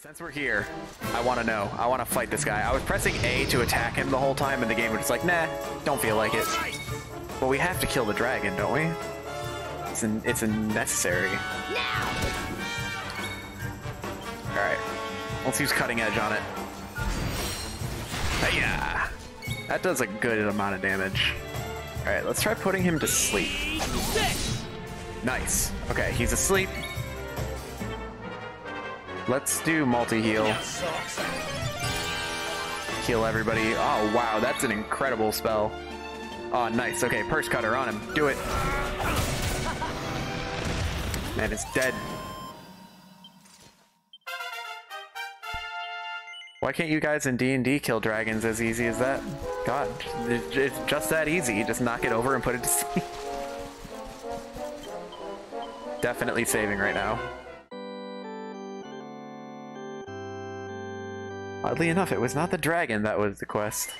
Since we're here, I want to know. I want to fight this guy. I was pressing A to attack him the whole time, and the game was just like, nah, don't feel like it. But we have to kill the dragon, don't we? It's an, it's necessary. Alright. Let's use cutting edge on it. Yeah. That does a good amount of damage. Alright, let's try putting him to sleep. Nice. Okay, he's asleep. Let's do multi-heal. Heal everybody. Oh, wow, that's an incredible spell. Oh, nice. Okay, purse cutter on him. Do it. Man, it's dead. Why can't you guys in D&D kill dragons as easy as that? God, it's just that easy. Just knock it over and put it to sleep. Definitely saving right now. Oddly enough, it was not the dragon that was the quest.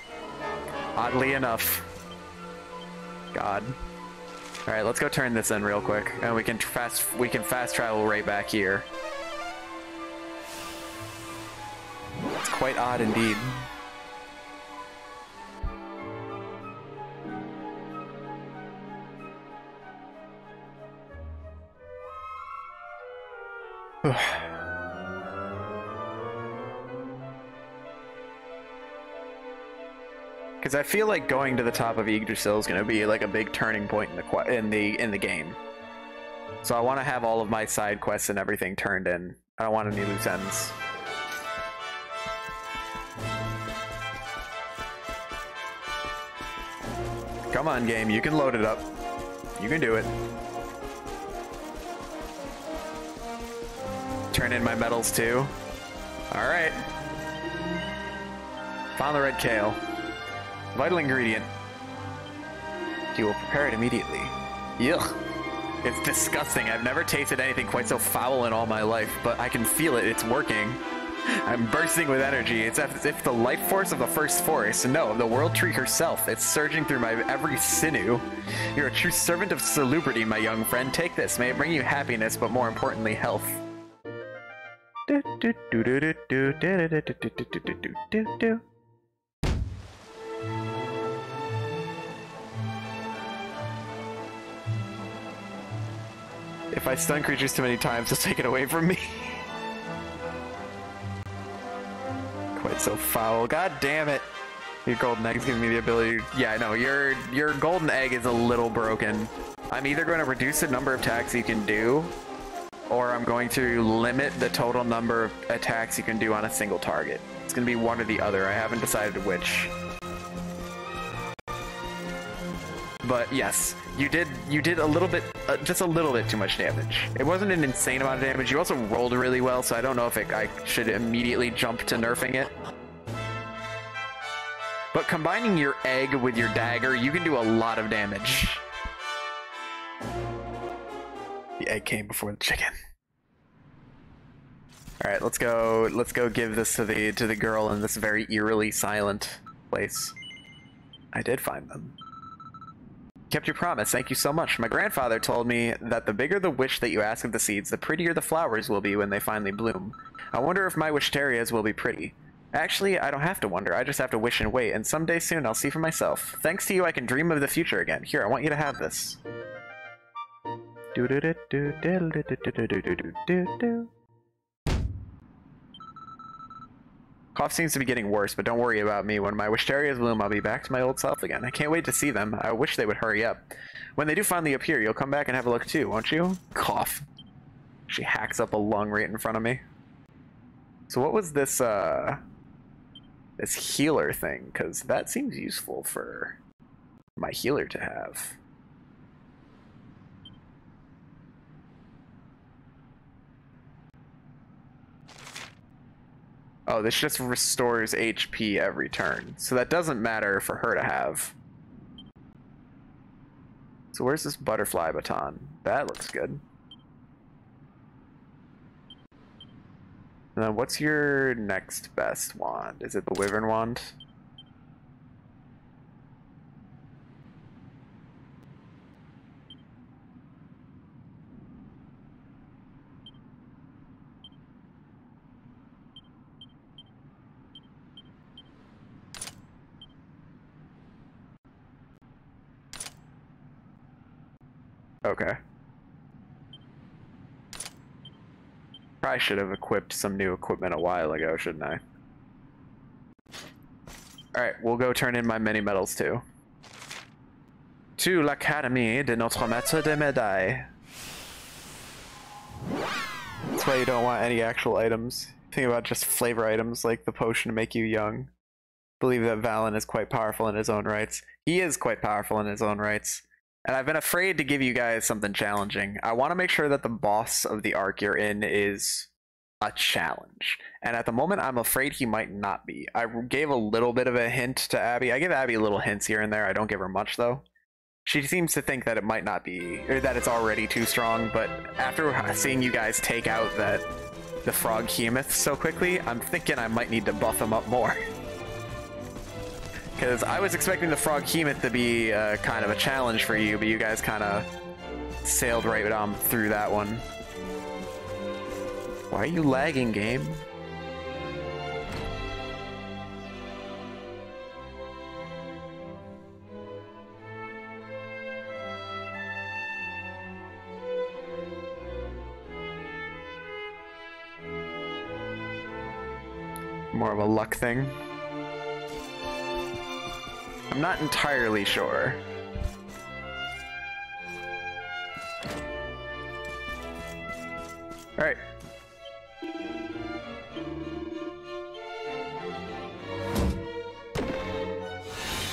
Oddly enough. God. Alright, let's go turn this in real quick. And we can fast we can fast travel right back here. It's quite odd indeed. Because I feel like going to the top of Yggdrasil is going to be like a big turning point in the in the in the game. So I want to have all of my side quests and everything turned in. I don't want any loose ends. Come on, game. You can load it up. You can do it. Turn in my medals too. Alright. Found the red kale. Vital ingredient. You will prepare it immediately. Yuck. It's disgusting. I've never tasted anything quite so foul in all my life, but I can feel it. It's working. I'm bursting with energy. It's as if the life force of the first forest, no, the world tree herself, it's surging through my every sinew. You're a true servant of salubrity, my young friend. Take this. May it bring you happiness, but more importantly, health. If I stun creatures too many times, they'll take it away from me. Quite so foul. God damn it. Your golden egg's giving me the ability. Yeah, I know. Your your golden egg is a little broken. I'm either going to reduce the number of attacks you can do, or I'm going to limit the total number of attacks you can do on a single target. It's going to be one or the other. I haven't decided which. But yes, you did you did a little bit, uh, just a little bit too much damage. It wasn't an insane amount of damage. You also rolled really well, so I don't know if it, I should immediately jump to nerfing it. But combining your egg with your dagger, you can do a lot of damage. The egg came before the chicken. All right, let's go. Let's go give this to the to the girl in this very eerily silent place. I did find them. Kept your promise. Thank you so much. My grandfather told me that the bigger the wish that you ask of the seeds, the prettier the flowers will be when they finally bloom. I wonder if my wishtarias will be pretty. Actually, I don't have to wonder. I just have to wish and wait, and someday soon I'll see for myself. Thanks to you, I can dream of the future again. Here, I want you to have this. Cough seems to be getting worse, but don't worry about me. When my wishtarias bloom, I'll be back to my old self again. I can't wait to see them. I wish they would hurry up. When they do finally appear, you'll come back and have a look too, won't you? Cough. She hacks up a lung right in front of me. So what was this, uh... This healer thing? Because that seems useful for my healer to have. Oh, this just restores HP every turn. So that doesn't matter for her to have. So where's this butterfly baton? That looks good. And then what's your next best wand? Is it the Wyvern wand? Okay. Probably should have equipped some new equipment a while ago, shouldn't I? Alright, we'll go turn in my mini medals too. To l'Académie de Notre Maître des Médailles. That's why you don't want any actual items. Think about just flavor items like the potion to make you young. Believe that Valen is quite powerful in his own rights. He is quite powerful in his own rights. And I've been afraid to give you guys something challenging. I want to make sure that the boss of the arc you're in is a challenge. And at the moment, I'm afraid he might not be. I gave a little bit of a hint to Abby. I give Abby little hints here and there. I don't give her much, though. She seems to think that it might not be, or that it's already too strong, but after seeing you guys take out that the Froghemoth so quickly, I'm thinking I might need to buff him up more. Because I was expecting the Froghemoth to be uh, kind of a challenge for you, but you guys kind of sailed right on through that one. Why are you lagging, game? More of a luck thing. I'm not entirely sure. Alright.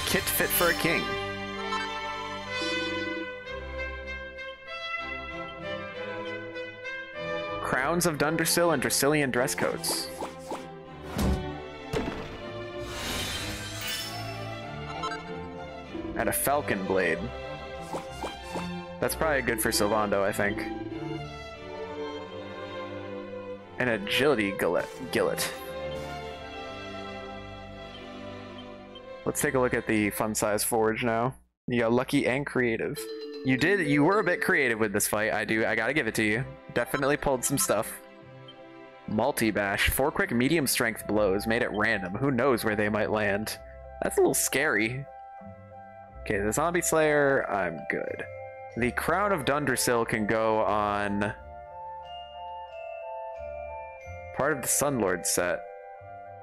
Kit fit for a king. Crowns of Dundrasil and Dracilian dress coats. And a falcon blade. That's probably good for Sylvando, I think. An agility gillet. Let's take a look at the fun size forge now. You got lucky and creative. You did, you were a bit creative with this fight. I do, I gotta give it to you. Definitely pulled some stuff. Multi-bash. Four quick medium strength blows made at random. Who knows where they might land. That's a little scary. Okay, the Zombie Slayer, I'm good. The Crown of Dundrasil can go on part of the Sunlord set.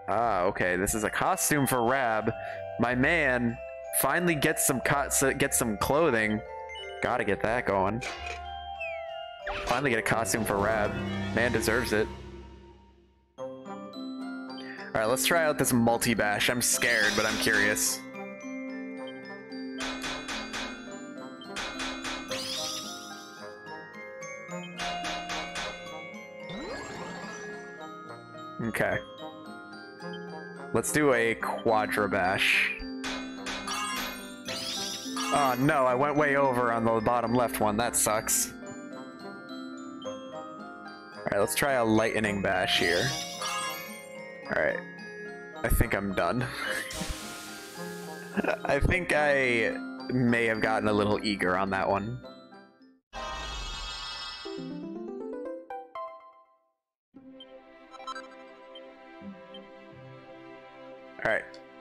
Ah, okay, this is a costume for Rab. My man finally gets some gets some clothing. Gotta get that going. Finally get a costume for Rab. Man deserves it. Alright, let's try out this multi-bash. I'm scared, but I'm curious. Okay. Let's do a Quadrabash. Oh ah, no, I went way over on the bottom left one. That sucks. Alright, let's try a Lightning Bash here. Alright. I think I'm done. I think I may have gotten a little eager on that one.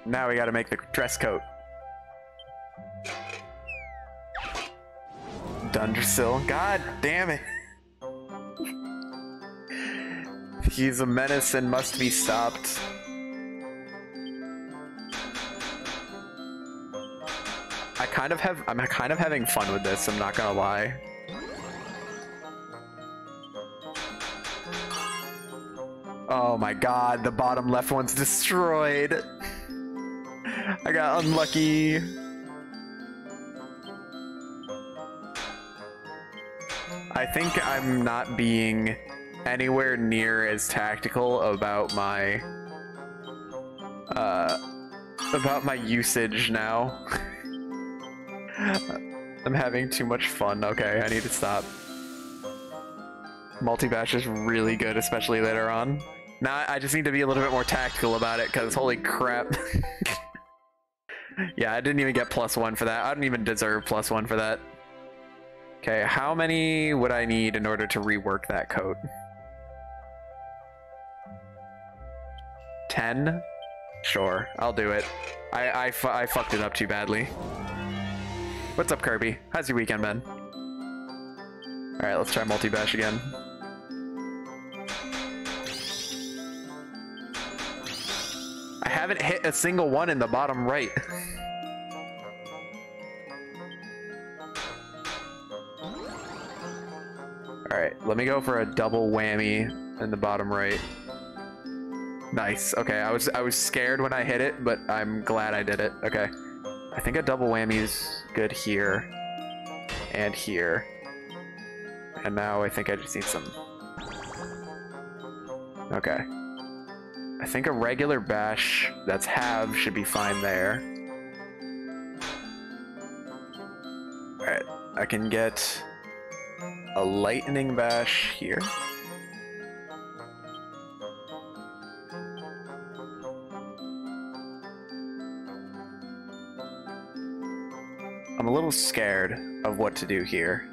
Now we gotta make the dress coat. Dundrasil, god damn it. He's a menace and must be stopped. I kind of have, I'm kind of having fun with this, I'm not gonna lie. Oh my god, the bottom left one's destroyed. I got unlucky. I think I'm not being anywhere near as tactical about my uh about my usage now. I'm having too much fun. Okay, I need to stop. Multi-bash is really good, especially later on. Now I just need to be a little bit more tactical about it, because holy crap. yeah, I didn't even get plus one for that. I don't even deserve plus one for that. Okay, how many would I need in order to rework that code? 10? Sure, I'll do it. I, I, I fucked it up too badly. What's up, Kirby? How's your weekend been? Alright, let's try multi-bash again. Haven't hit a single one in the bottom right. Alright, let me go for a double whammy in the bottom right. Nice. Okay, I was I was scared when I hit it, but I'm glad I did it. Okay. I think a double whammy is good here. And here. And now I think I just need some... Okay. I think a regular bash that's half should be fine there. Alright, I can get a lightning bash here. I'm a little scared of what to do here.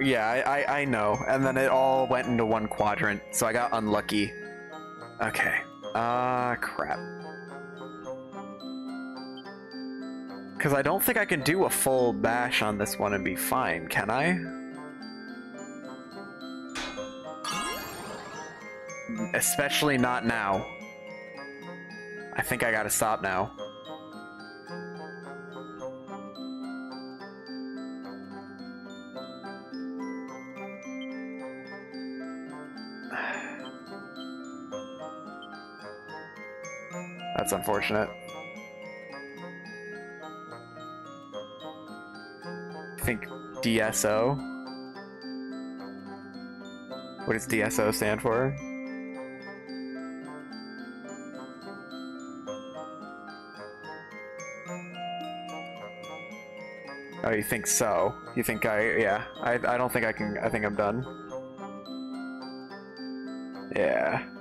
Yeah, I, I, I know. And then it all went into one quadrant, so I got unlucky. Okay. Ah, uh, crap. Because I don't think I can do a full bash on this one and be fine, can I? Especially not now. I think I gotta stop now. Unfortunate. I think DSO. What does DSO stand for? Oh, you think so? You think I, yeah. I, I don't think I can, I think I'm done. Yeah.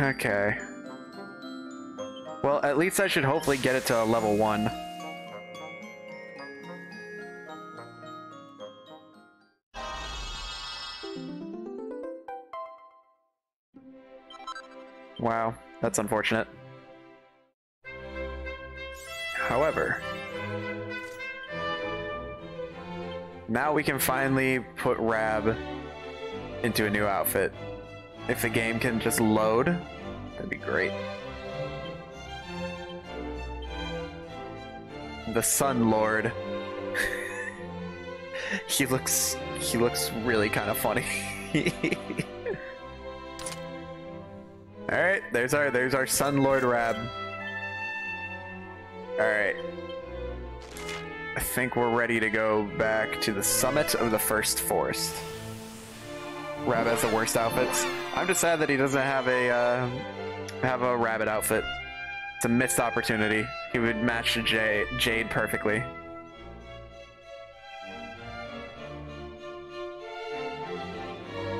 Okay. Well, at least I should hopefully get it to level 1. Wow, that's unfortunate. However, now we can finally put Rab into a new outfit. If the game can just load, that'd be great. The Sun Lord. he looks he looks really kind of funny. All right, there's our there's our Sun Lord Rab. All right. I think we're ready to go back to the summit of the first forest. Rab has the worst outfits. I'm just sad that he doesn't have a uh, have a rabbit outfit. It's a missed opportunity. He would match Jade, Jade perfectly.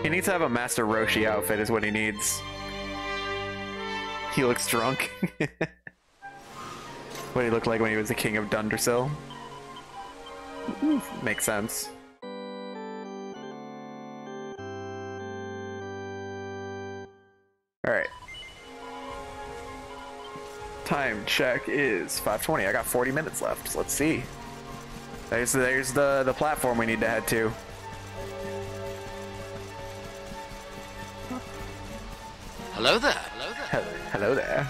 He needs to have a Master Roshi outfit is what he needs. He looks drunk. what he looked like when he was the king of Dundrasil. Makes sense. Alright. Time check is 520. I got 40 minutes left. Let's see. There's there's the, the platform we need to head to. Hello there. Hello there. Hello there.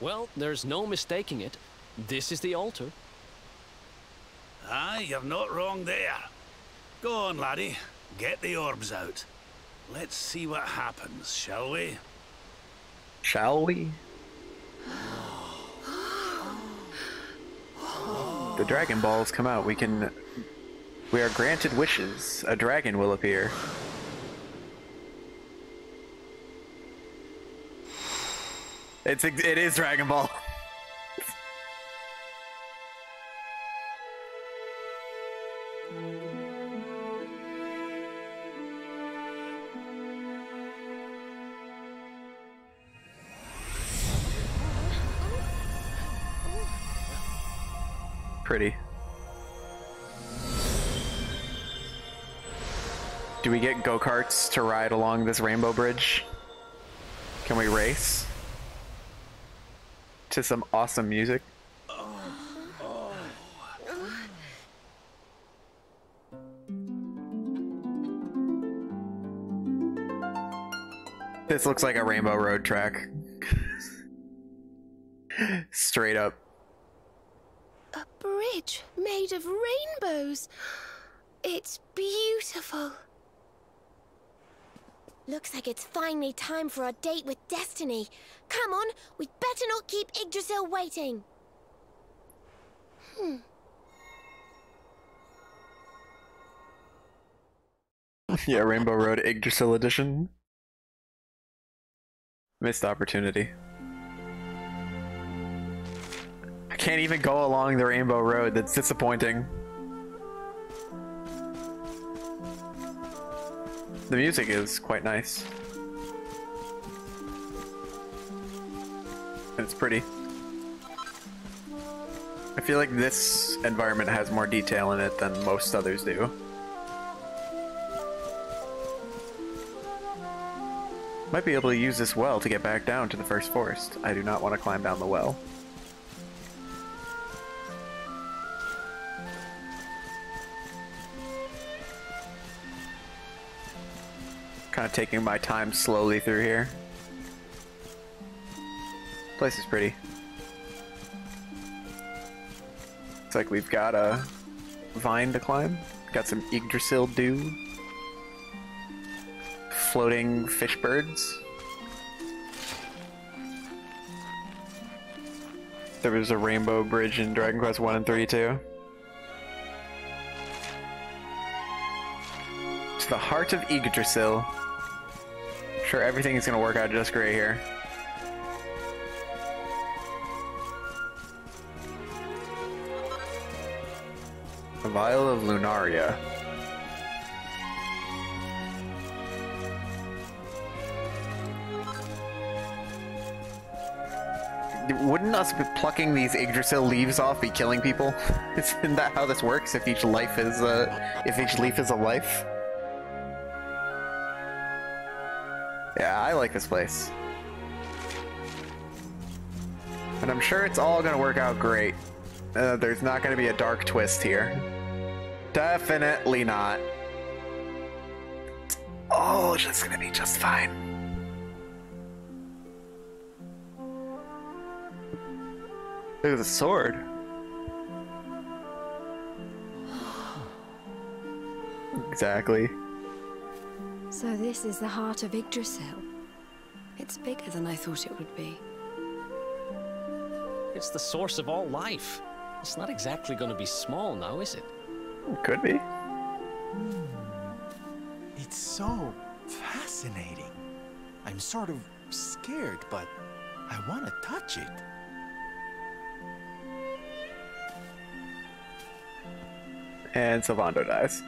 Well, there's no mistaking it. This is the altar. Aye, you're not wrong there. Go on, laddie. Get the orbs out. Let's see what happens, shall we? Shall we? the Dragon Balls come out. We can... We are granted wishes. A dragon will appear. It's it is Dragon Ball. Pretty. Do we get go-karts to ride along this rainbow bridge? Can we race? To some awesome music? This looks like a Rainbow Road track. Straight up. A bridge made of rainbows. It's beautiful. Looks like it's finally time for our date with Destiny. Come on, we'd better not keep Yggdrasil waiting. Hmm. Yeah, Rainbow Road Yggdrasil edition. Missed opportunity. I can't even go along the Rainbow Road. That's disappointing. The music is quite nice. And it's pretty. I feel like this environment has more detail in it than most others do. Might be able to use this well to get back down to the first forest. I do not want to climb down the well. Of taking my time slowly through here. Place is pretty. Looks like we've got a vine to climb. Got some Yggdrasil dew floating fish birds. There was a rainbow bridge in Dragon Quest 1 and 3 too. It's the heart of Yggdrasil. Sure, everything is gonna work out just great here. A vial of Lunaria. Wouldn't us be plucking these Yggdrasil leaves off be killing people? Isn't that how this works? If each life is a, if each leaf is a life? Like this place. And I'm sure it's all gonna work out great. Uh, there's not gonna be a dark twist here. Definitely not. Oh, it's just gonna be just fine. Look at the sword. Exactly. So this is the heart of Yggdrasil. It's bigger than I thought it would be. It's the source of all life. It's not exactly going to be small now, is it? It could be. It's so fascinating. I'm sort of scared, but I want to touch it. And Sylvando dies.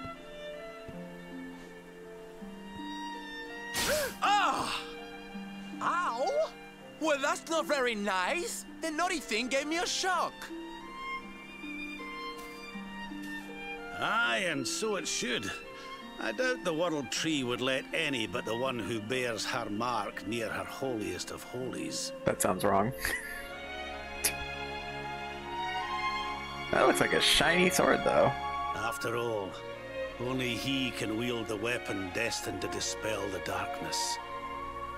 That's not very nice. The naughty thing gave me a shock. Aye, and so it should. I doubt the World Tree would let any but the one who bears her mark near her holiest of holies. That sounds wrong. that looks like a shiny sword, though. After all, only he can wield the weapon destined to dispel the darkness.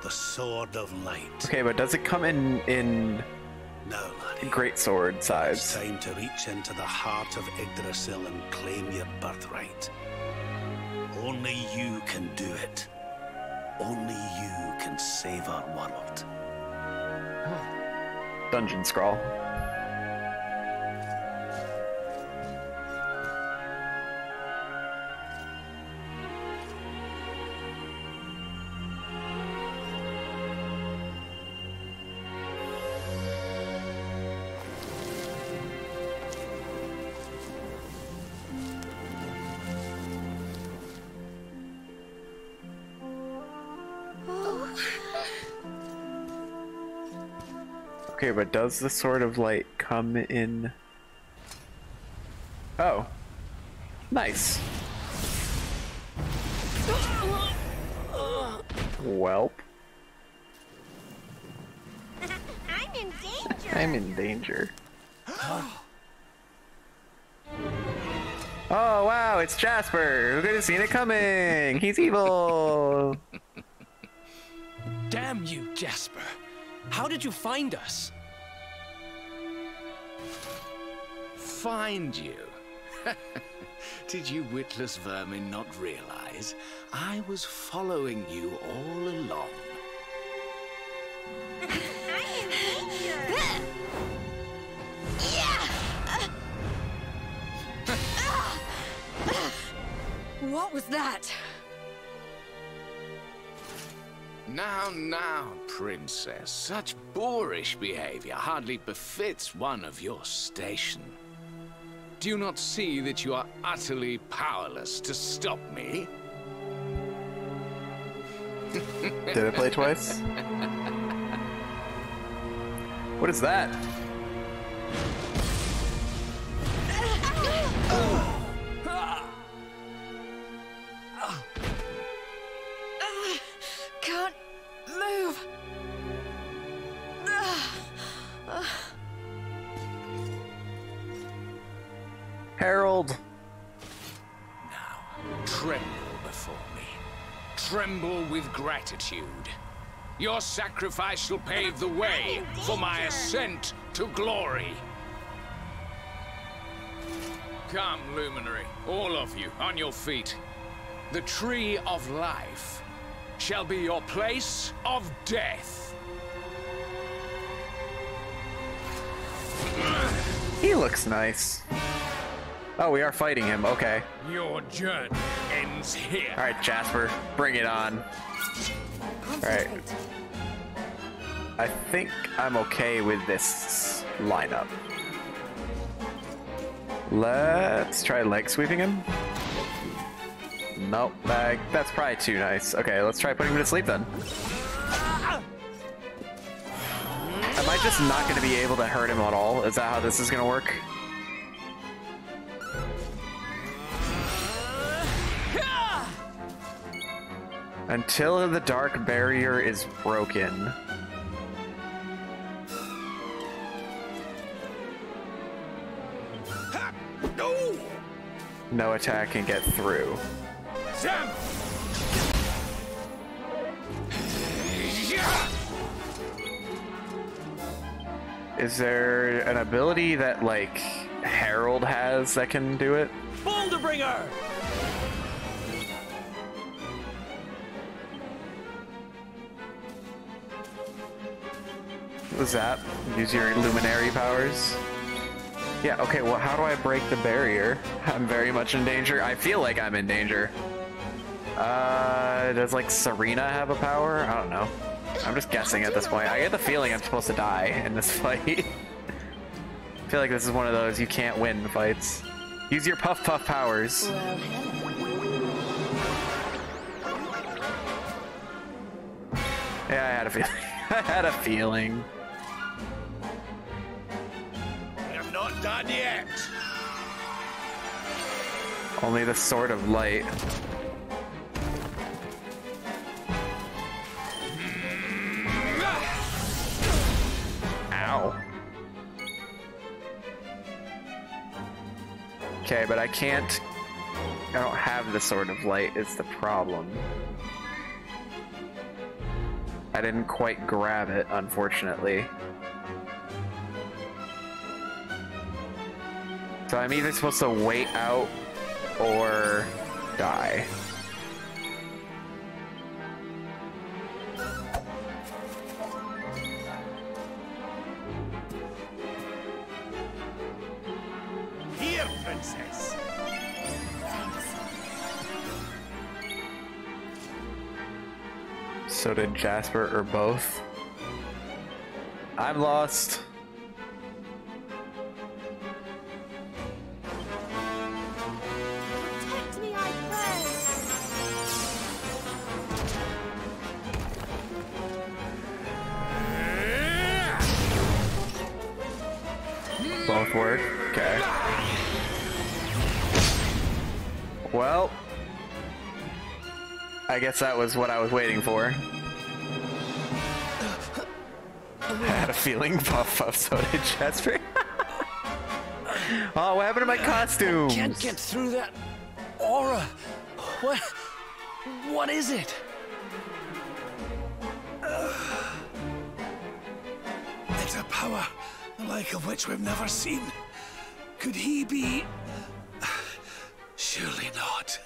The Sword of Light. Okay, but does it come in in Now, laddie, great sword it's size? time to reach into the heart of Yggdrasil and claim your birthright. Only you can do it. Only you can save our world. Dungeon scrawl. But does the Sword of Light come in? Oh. Nice. Welp. I'm in danger. I'm in danger. Oh wow, it's Jasper! Who could have seen it coming? He's evil! Damn you, Jasper. How did you find us? Find you. Did you witless vermin not realize I was following you all along? I'm in danger. What was that? Now, now, princess, such boorish behavior hardly befits one of your station. Do you not see that you are utterly powerless to stop me? Did I play twice? What is that? Gratitude. Your sacrifice shall pave the way for my ascent to glory. Come, Luminary, all of you, on your feet. The Tree of Life shall be your place of death. He looks nice. Oh, we are fighting him. Okay. Your journey ends here. All right, Jasper, bring it on. Alright. I think I'm okay with this lineup. Let's try leg sweeping him. Nope, bag. That's probably too nice. Okay, let's try putting him to sleep then. Am I just not going to be able to hurt him at all? Is that how this is going to work? Until the dark barrier is broken. No attack can get through. Is there an ability that, like, Harold has that can do it? Boulderbringer! That? Use your luminary powers? Yeah, okay, well, how do I break the barrier? I'm very much in danger. I feel like I'm in danger. Uh, does, like, Serena have a power? I don't know. I'm just guessing at this point. I get the feeling I'm supposed to die in this fight. I feel like this is one of those you can't win fights. Use your Puff Puff powers. Yeah, I had a feeling. I had a feeling. Not yet. Only the Sword of Light. Ow. Okay, but I can't... I don't have the Sword of Light, is the problem. I didn't quite grab it, unfortunately. So I'm either supposed to wait out or die. Here, princess. So did Jasper or both? I'm lost. Well, I guess that was what I was waiting for. I had a feeling Puff Puff so did Jasper. oh, what happened to my costume? Can't get through that aura. What? What is it? It's a power, the like of which we've never seen. Could he be... Surely not.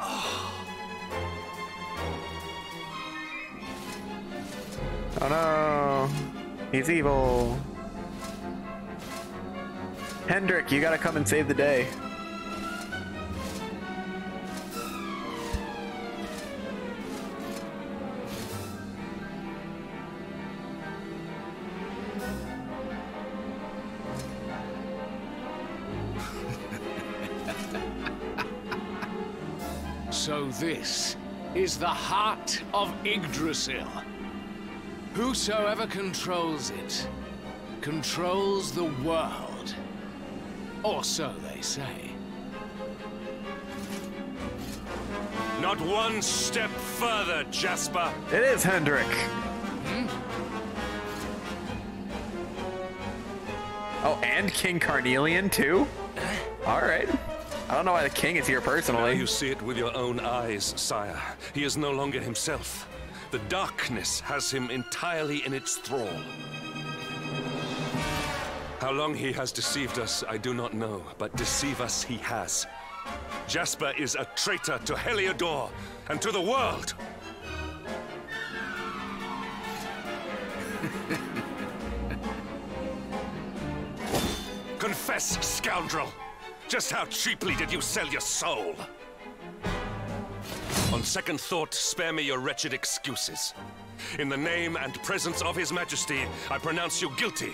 Oh. oh no, he's evil. Hendrik, you gotta come and save the day. So this is the heart of Yggdrasil. Whosoever controls it, controls the world. Or so they say. Not one step further, Jasper. It is Hendrik. Hmm? Oh, and King Carnelian too? Alright. I don't know why the king is here Now personally. you see it with your own eyes, sire. He is no longer himself. The darkness has him entirely in its thrall. How long he has deceived us, I do not know, but deceive us he has. Jasper is a traitor to Heliodor and to the world. Confess, scoundrel! Just how cheaply did you sell your soul? On second thought, spare me your wretched excuses. In the name and presence of His Majesty, I pronounce you guilty.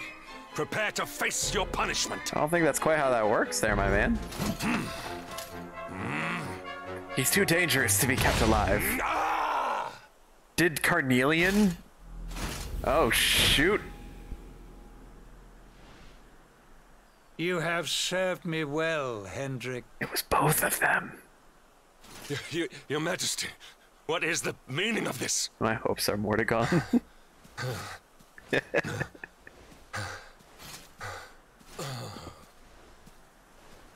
Prepare to face your punishment. I don't think that's quite how that works there, my man. He's too dangerous to be kept alive. Ah! Did Carnelian? Oh, shoot. You have served me well, Hendrik. It was both of them. Your, your, your Majesty, what is the meaning of this? My hopes are more to Mordegon.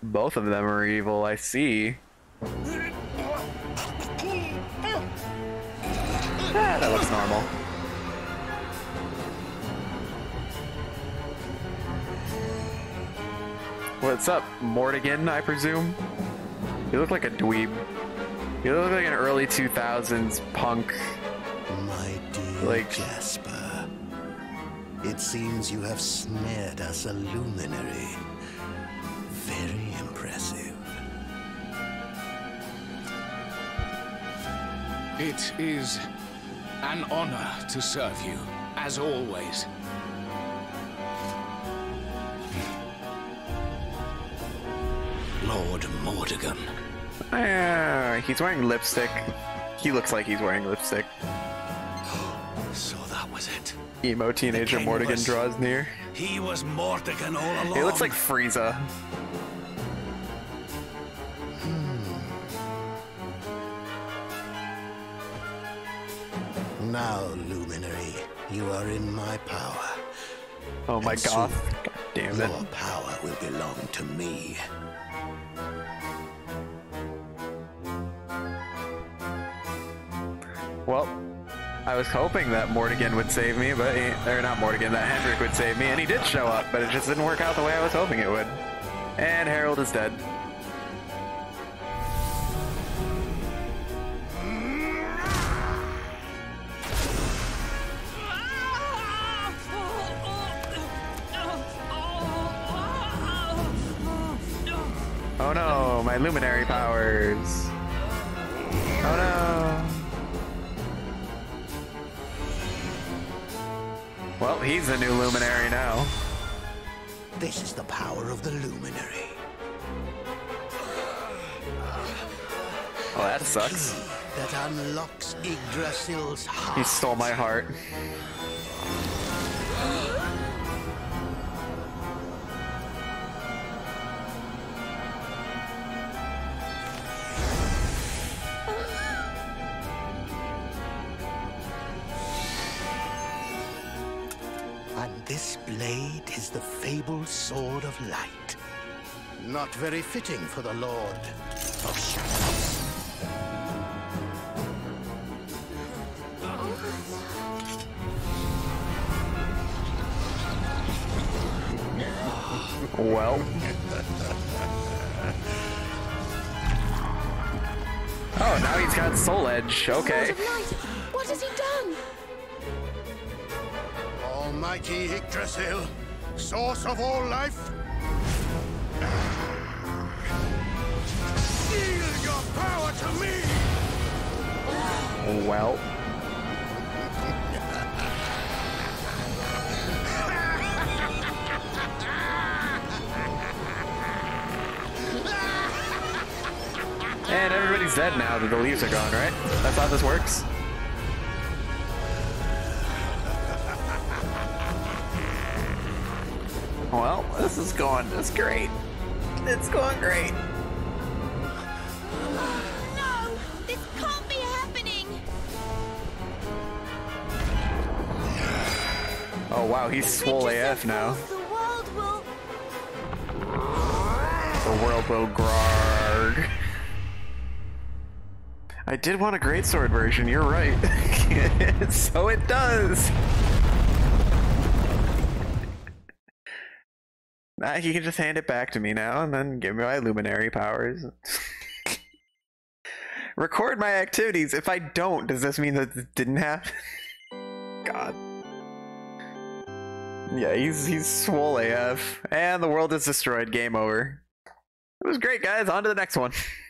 Both of them are evil, I see. Ah, that looks normal. What's up, Mordegon, I presume? You look like a dweeb. You look like an early 2000s punk. My dear Like- Jasper, it seems you have snared us a luminary. Very impressive. It is an honor to serve you, as always. Lord Mordegon. Ah, he's wearing lipstick. He looks like he's wearing lipstick. So that was it. Emo teenager king Mordegon was- draws near. He was Mordegon all along. He looks like Frieza. Now, luminary, you are in my power. Oh my And soon, goth. God damn it. Your power will belong to me. Well, I was hoping that Mordegon would save me, but he, or not Mordegon, that Hendrik would save me, and he did show up, but it just didn't work out the way I was hoping it would. And Harold is dead. My luminary powers. Oh no. Well, he's the new luminary now. This is the power of the luminary. Oh, that sucks. That unlocks Yggdrasil's heart. He stole my heart. This blade is the fabled Sword of Light. Not very fitting for the Lord of Shadows. Well. Oh, now he's got Soul Edge. Okay. Almighty Yggdrasil, source of all life. Yield your power to me! Oh, well. And everybody's dead now that the leaves are gone, right? That's how this works? Well, this is going, it's great. It's going great. No! This can't be happening! Oh wow, he's swole AF now. The world will... The world will grarg. I did want a greatsword version, you're right. so it does! Nah, he can just hand it back to me now and then give me my luminary powers. Record my activities. If I don't, does this mean that it didn't happen? God. Yeah, he's he's swole AF. And the world is destroyed. Game over. It was great, guys. On to the next one.